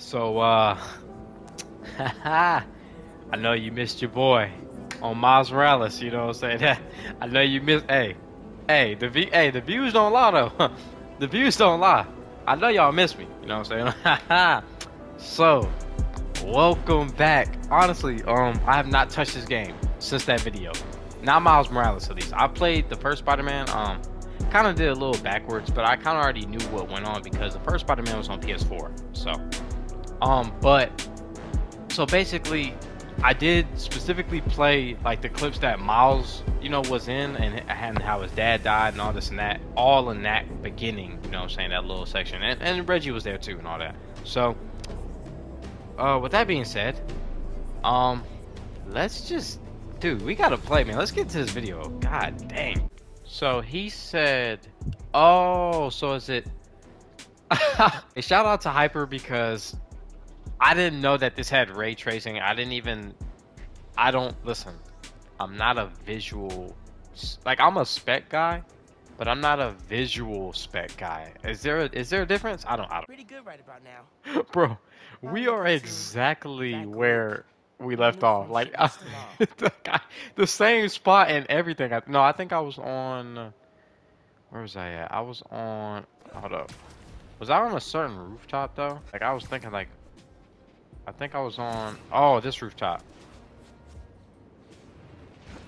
So, uh, I know you missed your boy on Miles Morales. You know what I'm saying? I know you missed. Hey, hey, the v, hey, the views don't lie though. the views don't lie. I know y'all miss me. You know what I'm saying? so, welcome back. Honestly, um, I have not touched this game since that video. Not Miles Morales, at least. I played the first Spider-Man. Um, kind of did a little backwards, but I kind of already knew what went on because the first Spider-Man was on PS4. So, um, but so basically, I did specifically play like the clips that Miles, you know, was in and, and how his dad died and all this and that, all in that beginning, you know I'm saying, that little section. And, and Reggie was there too and all that. So, uh, with that being said, um, let's just, dude, we gotta play, man. Let's get to this video. God dang. So he said, oh, so is it, a shout out to Hyper because I didn't know that this had ray tracing. I didn't even. I don't listen. I'm not a visual. Like I'm a spec guy, but I'm not a visual spec guy. Is there a, is there a difference? I don't. I don't. Pretty good right about now. Bro, we are exactly where we left off. Like the same spot and everything. No, I think I was on. Where was I at? I was on. Hold up. Was I on a certain rooftop though? Like I was thinking like I think I was on, oh, this rooftop.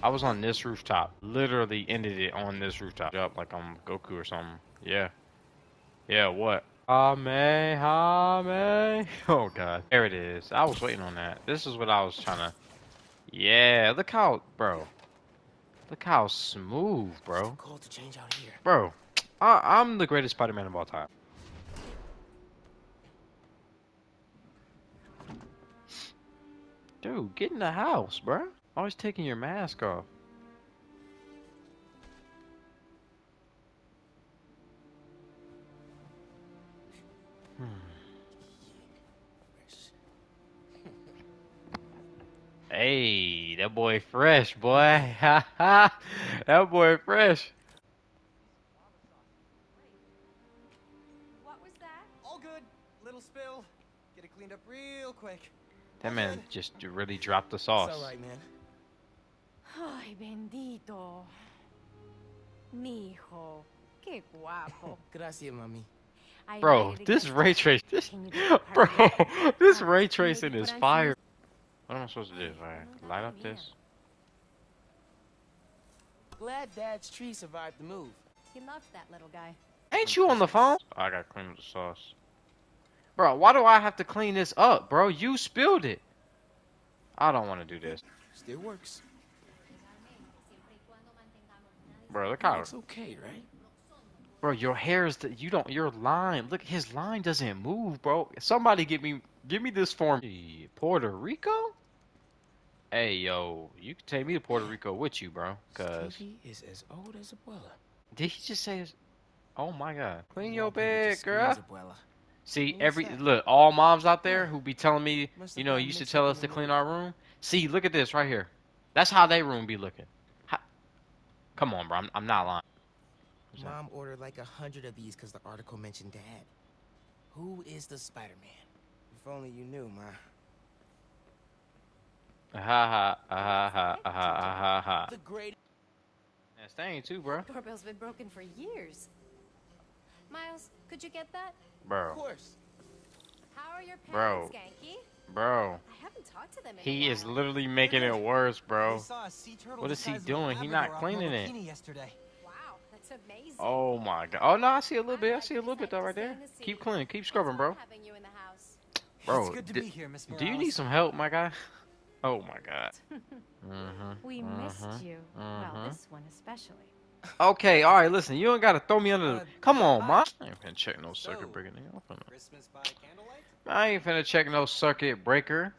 I was on this rooftop. Literally ended it on this rooftop. Up like I'm Goku or something. Yeah. Yeah, what? Hame, Hame. Oh, God. There it is. I was waiting on that. This is what I was trying to... Yeah, look how... Bro. Look how smooth, bro. Cold to change out here. Bro, I, I'm the greatest Spider-Man of all time. Dude, get in the house, bro. Always taking your mask off. Hmm. hey, that boy fresh, boy. Ha ha! That boy fresh. What was that? All good. Little spill. Get it cleaned up real quick. That man just really dropped the sauce. It's all right, man. Ay, bendito. Mi hijo. Qué guapo. Gracias, mami. Bro, this ray trace, this, bro, this ah, ray tracing is fire. What am I supposed to do? Alright, light up this. Glad Dad's tree survived the move. He loved that little guy. Ain't mmm, you on the phone? Oh, I gotta clean up the sauce. Bro, why do I have to clean this up, bro? You spilled it. I don't want to do this. Still works. Bro, look how it's okay, right? Bro, your hair is the, you don't your line. Look, his line doesn't move, bro. Somebody give me give me this form. Puerto Rico? Hey, yo, you can take me to Puerto Rico with you, bro. Cause Stevie is as old as Abuela. Did he just say? Oh my God! Clean your bed, girl. Abuela. See, every look, all moms out there who be telling me, you know, you used to tell us to clean our room. See, look at this right here. That's how they room be looking. How, come on, bro. I'm, I'm not lying. Mom ordered like a hundred of these because the article mentioned Dad. Who is the Spider-Man? If only you knew, Ma. Ah, ha ha ah, ha ha ah, ha ha ha ha. The great. Yeah, staying too, bro. Doorbell's been broken for years. Miles, could you get that? Bro. Of course. How are your Bro. parents, Ganke? Bro. I haven't talked to them in He is literally making it worse, bro. saw a sea turtle What the is he size of a doing? He not cleaning it. Yesterday. Wow, that's amazing. Oh my god. Oh no, I see a little bit. I see a little bit though right there. Keep cleaning, keep scrubbing, bro. Having you in the house. Bro, it's good to be here, Miss Do you need some help, my guy? Oh my god. Mhm. We mhm, missed you. mhm. Well, this one especially. Okay, all right. Listen, you don't gotta throw me under the. Come on, hi. man. I ain't finna check no circuit breaker. Nigga. I'm finna- Christmas? I ain't finna check no circuit breaker.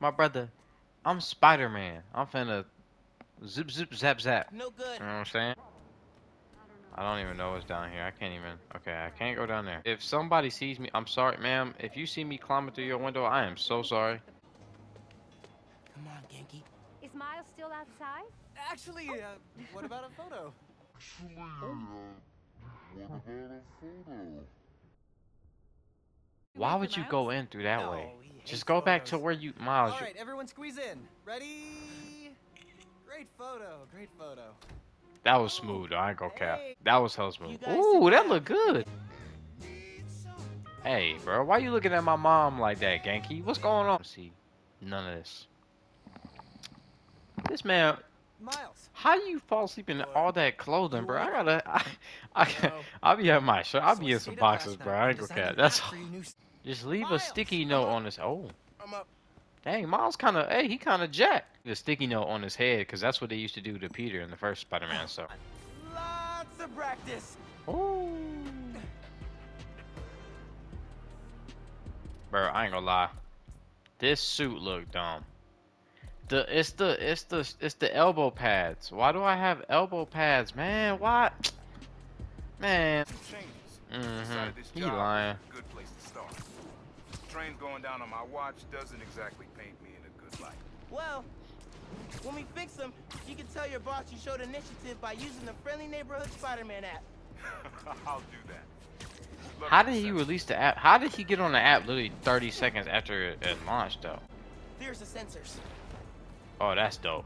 My brother, I'm Spider Man. I'm finna zip, zip, zap, zap. No good. You know what I'm saying? I don't even know what's down here. I can't even. Okay, I can't go down there. If somebody sees me, I'm sorry, ma'am. If you see me climbing through your window, I am so sorry. Come on, Ganke. Is Miles still outside? Actually, uh, what about a photo? Why would you go in through that No, way? Just go back to where you, Miles. All you- right, everyone squeeze in. Ready? Great photo. Great photo. That was smooth. I ain't gonna cap. That was hell smooth. Ooh, that looked good. Hey, bro, why you looking at my mom like that, Ganke? What's going on? See, none of this. This man, Miles. how you fall asleep in all that clothing, bro? I gotta, I, I. I'll be at my shirt. I'll be in some boxes, bro. I ain't gonna to That's all. Just leave a sticky note on. his. Oh, I'm up. dang, Miles kind of. Hey, he kind of jacked. The sticky note on his head, cause that's what they used to do to Peter in the first Spider-Man. So. Lots of practice. Oh. Bro, I ain't gonna lie. This suit look dumb. The it's the it's the it's the elbow pads. Why do I have elbow pads, man? Why? Man. changes. Mm-hmm. He lying. good place to start. Train going down on my watch doesn't exactly paint me in a good light. Well, when we fix them, you can tell your boss you showed initiative by using the Friendly Neighborhood Spider-Man app. I'll do that. Look, How did he Seth, release the app? How did he get on the app literally 30 seconds after it, it launched though? There's the sensors. Oh, that's dope.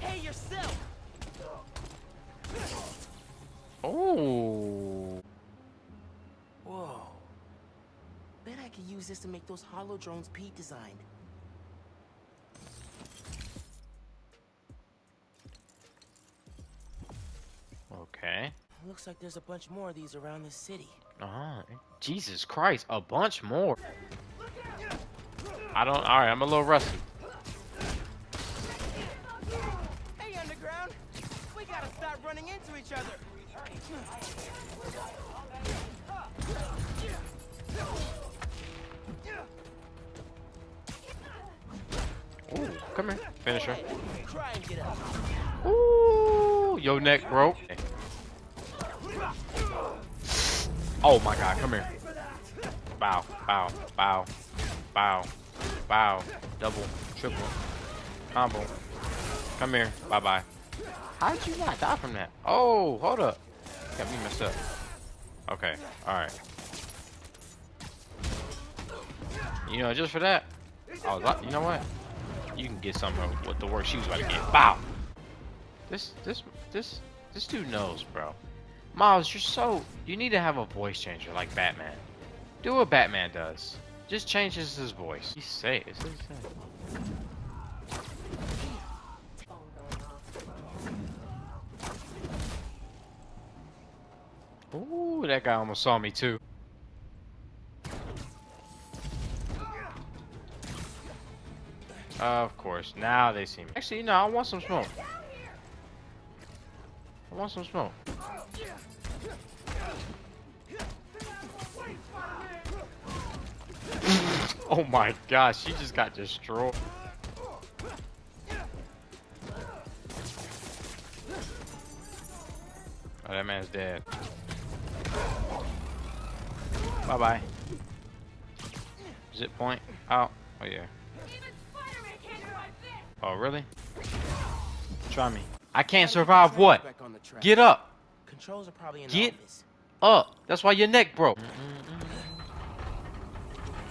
Hey, yourself! Oh. Whoa. Bet I could use this to make those hollow drones Pete designed. Okay. Looks like there's a bunch more of these around the city. Uh-huh. Jesus Christ, a bunch more. I don't. All right, I'm a little rusty. Hey, Underground! We gotta stop running into each other! Ooh, come here. Finish her. Hey, try and get up. Ooh, your neck broke. Oh my God, come here. Bow, bow, bow, bow, bow, double, triple, combo. Come here. Bye bye. How'd you not die from that? Oh, hold up. Got me messed up. Okay, alright. You know, just for that, I was like, you know what? You can get some of what the work she was about to get. Bow! This, this, this, this dude knows, bro. Miles, you're so, you need to have a voice changer like Batman. Do what Batman does. Just changes his voice. He say it. What? Ooh, that guy almost saw me too. Of course, now they see me. Actually, no, I want some smoke. I want some smoke. oh my gosh, she just got destroyed. Oh, that man's dead. Bye bye. Zip point out. Oh yeah. Oh really? Try me. I can't survive what? Back on the track. Get up. Controls are probably in Get- office. Up. That's why your neck broke.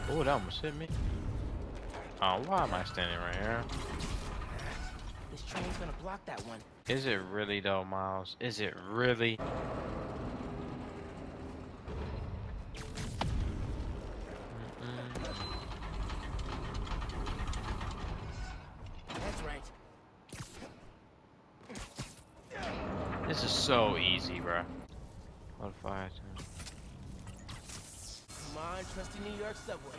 Oh, that almost hit me. Oh, why am I standing right here? This train's gonna block that one. Is it really though, Miles? Is it really? That's right. This is so easy, bro. Modify it. Come on, trusty New York subway.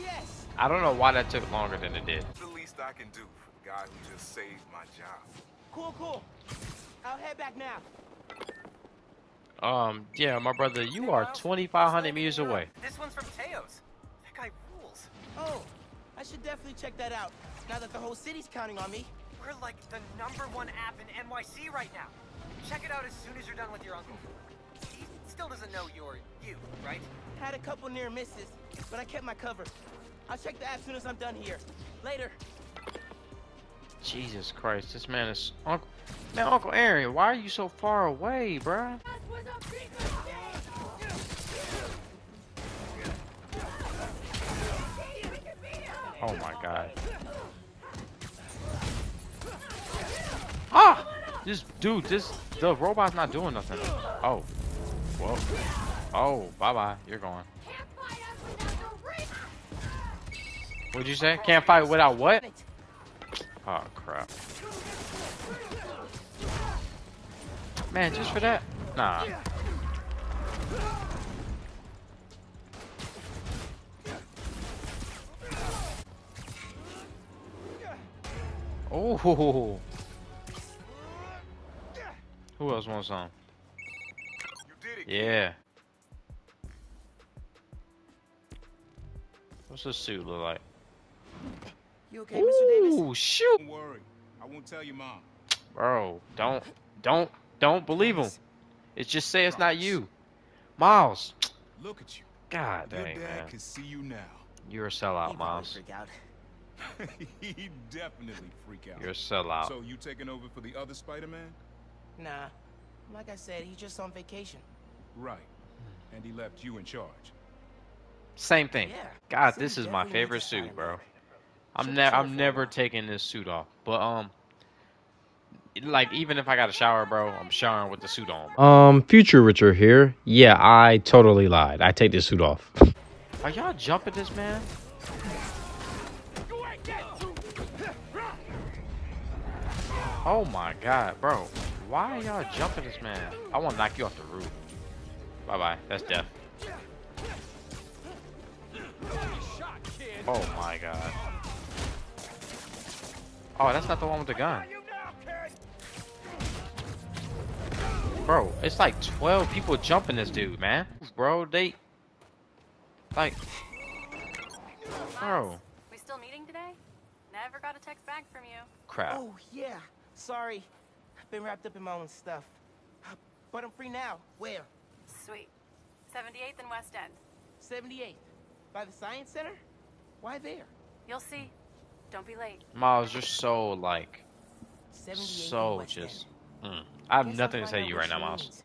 Yes! I don't know why that took longer than it did. The least I can do for the guy who just saved my job. Cool, cool. I'll head back now. Um, yeah, my brother, you are 2,500 meters away. This one's from Teos. That guy rules. Oh, I should definitely check that out. Now that the whole city's counting on me. We're like the number one app in NYC right now. Check it out as soon as you're done with your uncle. He still doesn't know you're you, right? Had a couple near misses, but I kept my cover. I'll check the app as soon as I'm done here. Later. Jesus Christ, this man is. Uncle, Man, Uncle Aaron, why are you so far away, bruh? Oh my god. This dude, this the robot's not doing nothing. Oh. Whoa. Oh, bye bye. You're gone. What'd you say? Can't fight without what? Oh crap. Man, just for that? Nah. Oh. Who else wants some? You did it. Yeah. What's this suit look like? You okay, Mr. Davis? Ooh, shoot, Don't worry. I won't tell your mom. bro. Don't, don't, don't believe him. It's just say it's not you, Miles. Look at you. God Your dang, dad man. can see you now. You're a He'd sellout, probably Miles. freak out. He'd definitely freak out. You're a sellout. So you taking over for the other Spider-Man? Nah. Like I said, he's just on vacation. Right. And he left you in charge. Same thing. Yeah. God, City this is my favorite suit, bro. I'm Should never, I'm never taking this suit off. But um, like even if I got a shower, bro, I'm showering with the suit on. Bro. Um, Future Richard here. Yeah, I totally lied. I take this suit off. Are y'all jumping this man? Oh my god, bro. Why are y'all jumping this man? I want to knock you off the roof. Bye bye. That's death. Oh my god. Oh, that's not the one with the gun. Bro, it's like 12 people jumping this dude, man. Bro, they... Like... Bro. We still meeting today? Never got a text back from you. Crap. Oh, yeah. Sorry. I've been wrapped up in my own stuff. But I'm free now. Where? Sweet. 78th and West End. 78th. By the Science Center? Why there? You'll see. Don't be late. Miles, you're so, like... So just... Mm. I have Guess nothing to say to you right now, Miles. means.